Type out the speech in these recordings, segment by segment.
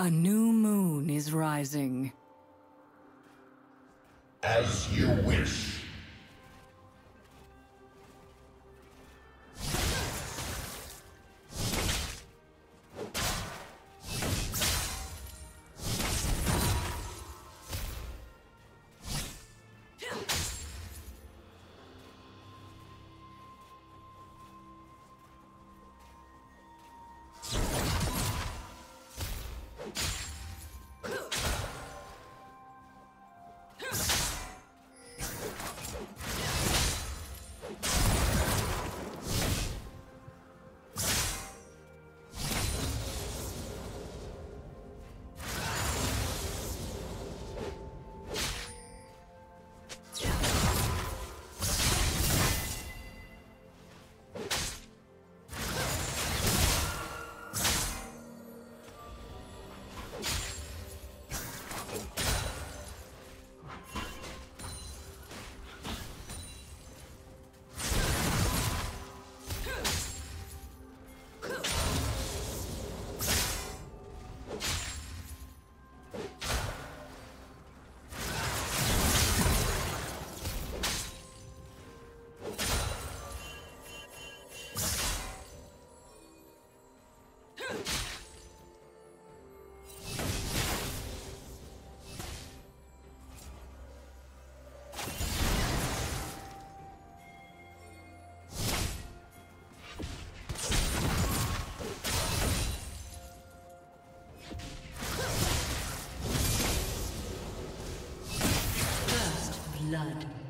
A new moon is rising. As you wish. Blood.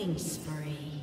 Killing spree.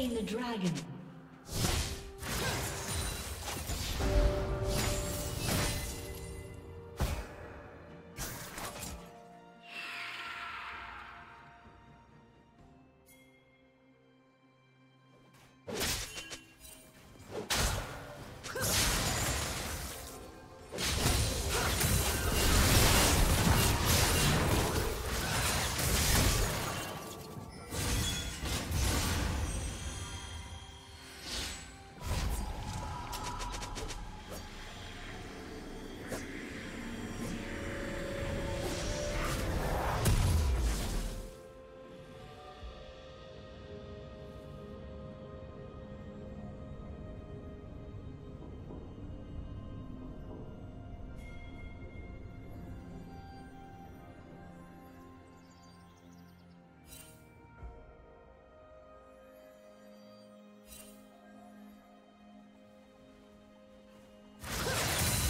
Slain the dragon.